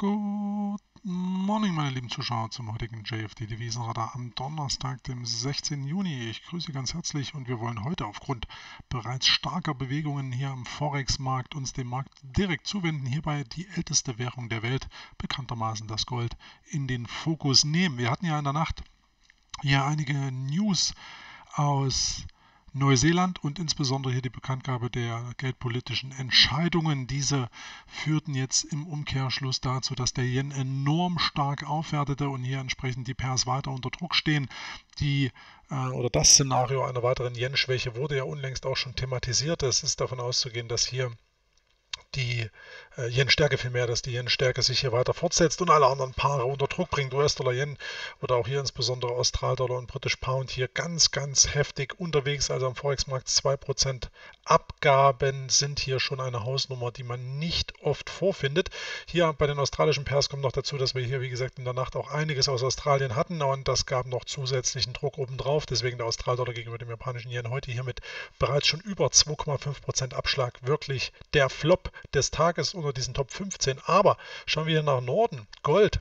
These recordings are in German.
Good morning, meine lieben Zuschauer, zum heutigen JFD Devisenradar am Donnerstag, dem 16. Juni. Ich grüße ganz herzlich und wir wollen heute aufgrund bereits starker Bewegungen hier am Forex-Markt uns dem Markt direkt zuwenden. Hierbei die älteste Währung der Welt, bekanntermaßen das Gold, in den Fokus nehmen. Wir hatten ja in der Nacht hier einige News aus Neuseeland und insbesondere hier die Bekanntgabe der geldpolitischen Entscheidungen. Diese führten jetzt im Umkehrschluss dazu, dass der Yen enorm stark aufwertete und hier entsprechend die Pairs weiter unter Druck stehen. Die äh, oder das Szenario einer weiteren Yen-Schwäche wurde ja unlängst auch schon thematisiert. Es ist davon auszugehen, dass hier die äh, Yen-Stärke vielmehr, dass die Yen-Stärke sich hier weiter fortsetzt und alle anderen Paare unter Druck bringt. US-Dollar, Yen oder auch hier insbesondere Australdollar und British Pound hier ganz, ganz heftig unterwegs. Also am Forex-Markt 2% Abgaben sind hier schon eine Hausnummer, die man nicht oft vorfindet. Hier bei den australischen Pairs kommt noch dazu, dass wir hier, wie gesagt, in der Nacht auch einiges aus Australien hatten und das gab noch zusätzlichen Druck obendrauf. Deswegen der Australdollar gegenüber dem japanischen Yen heute hier mit bereits schon über 2,5% Abschlag wirklich der Flop des Tages unter diesen Top 15. Aber schauen wir hier nach Norden. Gold,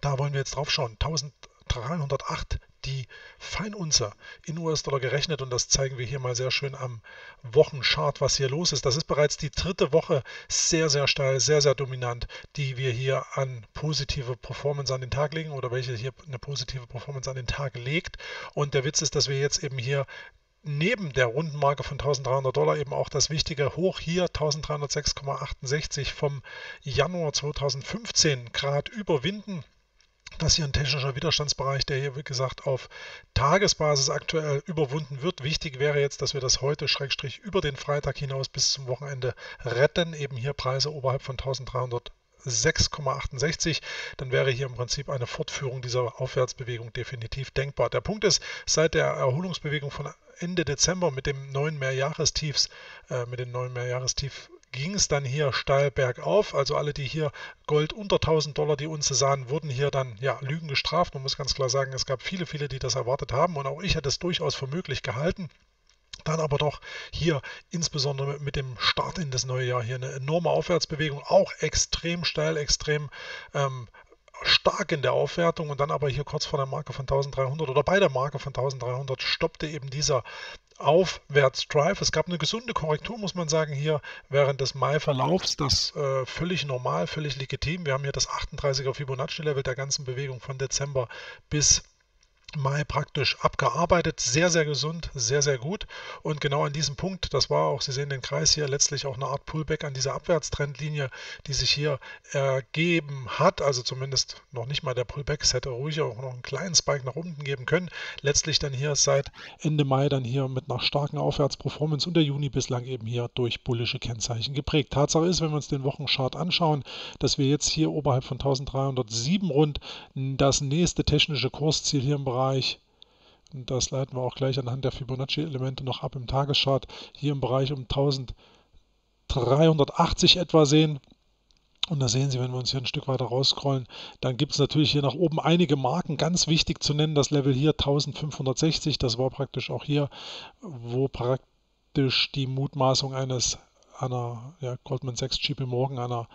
da wollen wir jetzt drauf schauen. 1308 die Feinunze in US-Dollar gerechnet und das zeigen wir hier mal sehr schön am Wochenchart, was hier los ist. Das ist bereits die dritte Woche sehr, sehr steil, sehr, sehr dominant, die wir hier an positive Performance an den Tag legen oder welche hier eine positive Performance an den Tag legt. Und der Witz ist, dass wir jetzt eben hier neben der Rundenmarke von 1300 Dollar eben auch das wichtige Hoch hier 1306,68 vom Januar 2015 Grad überwinden. Das hier ein technischer Widerstandsbereich, der hier, wie gesagt, auf Tagesbasis aktuell überwunden wird. Wichtig wäre jetzt, dass wir das heute Schrägstrich über den Freitag hinaus bis zum Wochenende retten. Eben hier Preise oberhalb von 1300 6,68, dann wäre hier im Prinzip eine Fortführung dieser Aufwärtsbewegung definitiv denkbar. Der Punkt ist, seit der Erholungsbewegung von Ende Dezember mit dem neuen Mehrjahrestiefs, äh, mit dem neuen Mehrjahrestief ging es dann hier steil bergauf. Also alle, die hier Gold unter 1000 Dollar die Unze sahen, wurden hier dann ja Lügen gestraft. Man muss ganz klar sagen, es gab viele, viele, die das erwartet haben und auch ich hätte es durchaus für möglich gehalten. Dann aber doch hier insbesondere mit dem Start in das neue Jahr hier eine enorme Aufwärtsbewegung, auch extrem steil, extrem ähm, stark in der Aufwertung und dann aber hier kurz vor der Marke von 1300 oder bei der Marke von 1300 stoppte eben dieser Aufwärtsdrive. Es gab eine gesunde Korrektur, muss man sagen, hier während des Mai-Verlaufs. Das äh, völlig normal, völlig legitim. Wir haben hier das 38er Fibonacci-Level der ganzen Bewegung von Dezember bis Mai praktisch abgearbeitet. Sehr, sehr gesund, sehr, sehr gut. Und genau an diesem Punkt, das war auch, Sie sehen den Kreis hier, letztlich auch eine Art Pullback an dieser Abwärtstrendlinie, die sich hier ergeben hat. Also zumindest noch nicht mal der Pullback. Es hätte ruhig auch noch einen kleinen Spike nach unten geben können. Letztlich dann hier seit Ende Mai dann hier mit einer starken Aufwärtsperformance und der Juni bislang eben hier durch bullische Kennzeichen geprägt. Tatsache ist, wenn wir uns den Wochenchart anschauen, dass wir jetzt hier oberhalb von 1307 rund das nächste technische Kursziel hier im Bereich Bereich, das leiten wir auch gleich anhand der Fibonacci-Elemente noch ab im Tageschart, hier im Bereich um 1380 etwa sehen. Und da sehen Sie, wenn wir uns hier ein Stück weiter rausscrollen, dann gibt es natürlich hier nach oben einige Marken. Ganz wichtig zu nennen, das Level hier 1560, das war praktisch auch hier, wo praktisch die Mutmaßung eines einer ja, Goldman Sachs JP Morgan, einer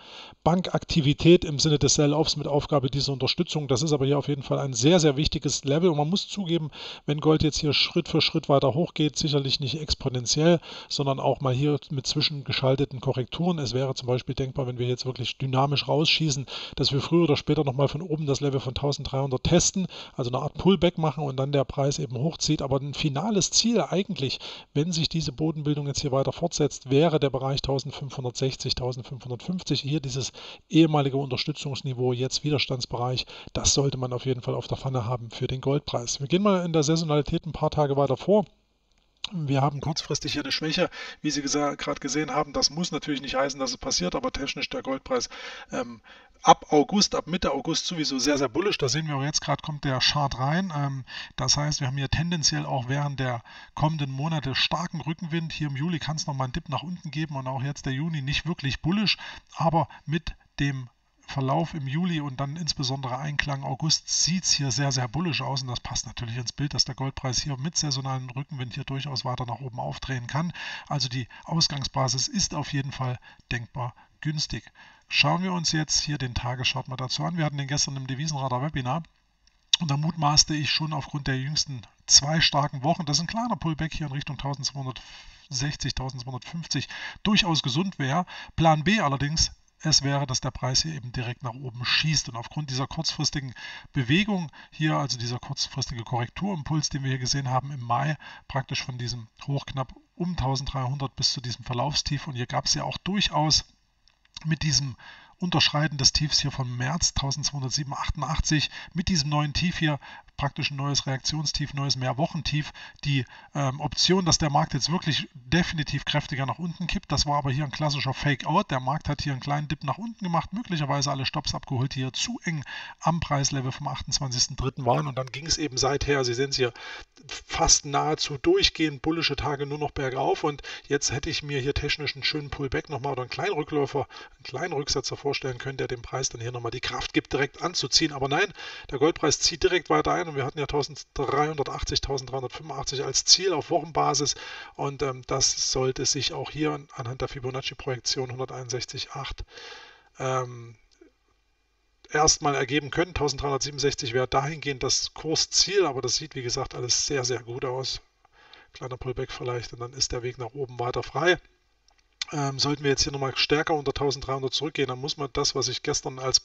Bankaktivität im Sinne des Sell-Offs mit Aufgabe dieser Unterstützung. Das ist aber hier auf jeden Fall ein sehr, sehr wichtiges Level und man muss zugeben, wenn Gold jetzt hier Schritt für Schritt weiter hochgeht, sicherlich nicht exponentiell, sondern auch mal hier mit zwischengeschalteten Korrekturen. Es wäre zum Beispiel denkbar, wenn wir jetzt wirklich dynamisch rausschießen, dass wir früher oder später nochmal von oben das Level von 1300 testen, also eine Art Pullback machen und dann der Preis eben hochzieht. Aber ein finales Ziel eigentlich, wenn sich diese Bodenbildung jetzt hier weiter fortsetzt, wäre der Bereich Bereich 1560, 1550. Hier dieses ehemalige Unterstützungsniveau, jetzt Widerstandsbereich. Das sollte man auf jeden Fall auf der Pfanne haben für den Goldpreis. Wir gehen mal in der Saisonalität ein paar Tage weiter vor. Wir haben kurzfristig hier eine Schwäche, wie Sie gerade gesehen haben. Das muss natürlich nicht heißen, dass es passiert, aber technisch der Goldpreis ähm, ab August, ab Mitte August sowieso sehr, sehr bullisch. Da sehen wir auch jetzt gerade kommt der Chart rein. Ähm, das heißt, wir haben hier tendenziell auch während der kommenden Monate starken Rückenwind. Hier im Juli kann es nochmal einen Dip nach unten geben und auch jetzt der Juni nicht wirklich bullisch, aber mit dem Verlauf im Juli und dann insbesondere Einklang August sieht es hier sehr, sehr bullisch aus und das passt natürlich ins Bild, dass der Goldpreis hier mit saisonalen Rückenwind hier durchaus weiter nach oben aufdrehen kann. Also die Ausgangsbasis ist auf jeden Fall denkbar günstig. Schauen wir uns jetzt hier den Tageschart mal dazu an. Wir hatten den gestern im Devisenradar-Webinar. Und da mutmaßte ich schon aufgrund der jüngsten zwei starken Wochen, dass ein kleiner Pullback hier in Richtung 1260, 1250 durchaus gesund wäre. Plan B allerdings es wäre, dass der Preis hier eben direkt nach oben schießt. Und aufgrund dieser kurzfristigen Bewegung hier, also dieser kurzfristige Korrekturimpuls, den wir hier gesehen haben im Mai, praktisch von diesem Hoch knapp um 1300 bis zu diesem Verlaufstief. Und hier gab es ja auch durchaus mit diesem Unterschreiten des Tiefs hier vom März 1287 mit diesem neuen Tief hier praktisch ein neues Reaktionstief, neues Mehrwochentief. Die ähm, Option, dass der Markt jetzt wirklich definitiv kräftiger nach unten kippt, das war aber hier ein klassischer Fake-Out. Der Markt hat hier einen kleinen Dip nach unten gemacht, möglicherweise alle Stops abgeholt, die hier zu eng am Preislevel vom 28.03. waren und dann ging es eben seither, Sie sehen es hier, fast nahezu durchgehend bullische Tage nur noch bergauf und jetzt hätte ich mir hier technisch einen schönen Pullback nochmal oder einen kleinen Rückläufer, einen kleinen Rücksetzer vorstellen können, der dem Preis dann hier nochmal die Kraft gibt, direkt anzuziehen. Aber nein, der Goldpreis zieht direkt weiter ein und wir hatten ja 1380, 1385 als Ziel auf Wochenbasis und ähm, das sollte sich auch hier anhand der Fibonacci-Projektion 161,8 ähm, erstmal ergeben können. 1367 wäre dahingehend das Kursziel, aber das sieht wie gesagt alles sehr, sehr gut aus. Kleiner Pullback vielleicht und dann ist der Weg nach oben weiter frei. Ähm, sollten wir jetzt hier nochmal stärker unter 1300 zurückgehen, dann muss man das, was ich gestern als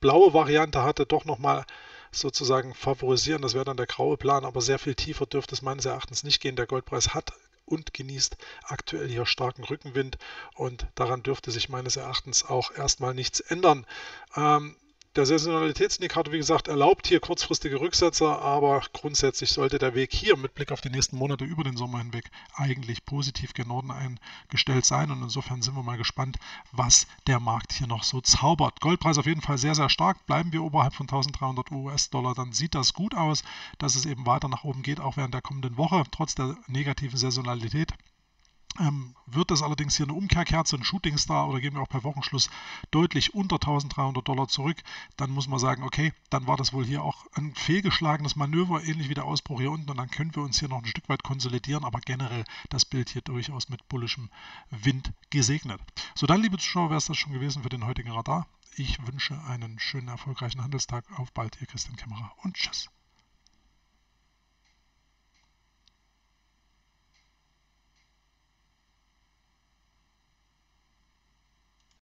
blaue Variante hatte, doch nochmal sozusagen favorisieren. Das wäre dann der graue Plan, aber sehr viel tiefer dürfte es meines Erachtens nicht gehen. Der Goldpreis hat und genießt aktuell hier starken Rückenwind und daran dürfte sich meines Erachtens auch erstmal nichts ändern. Ähm, der Saisonalitätsindikator, wie gesagt, erlaubt hier kurzfristige Rücksetzer, aber grundsätzlich sollte der Weg hier mit Blick auf die nächsten Monate über den Sommer hinweg eigentlich positiv gen Norden eingestellt sein. Und insofern sind wir mal gespannt, was der Markt hier noch so zaubert. Goldpreis auf jeden Fall sehr, sehr stark. Bleiben wir oberhalb von 1300 US-Dollar, dann sieht das gut aus, dass es eben weiter nach oben geht, auch während der kommenden Woche, trotz der negativen Saisonalität. Ähm, wird das allerdings hier eine Umkehrkerze, ein Shootingstar oder gehen wir auch per Wochenschluss deutlich unter 1300 Dollar zurück, dann muss man sagen, okay, dann war das wohl hier auch ein fehlgeschlagenes Manöver, ähnlich wie der Ausbruch hier unten und dann können wir uns hier noch ein Stück weit konsolidieren, aber generell das Bild hier durchaus mit bullischem Wind gesegnet. So, dann, liebe Zuschauer, wäre es das schon gewesen für den heutigen Radar. Ich wünsche einen schönen, erfolgreichen Handelstag. Auf bald, ihr Christian Kämmerer und tschüss.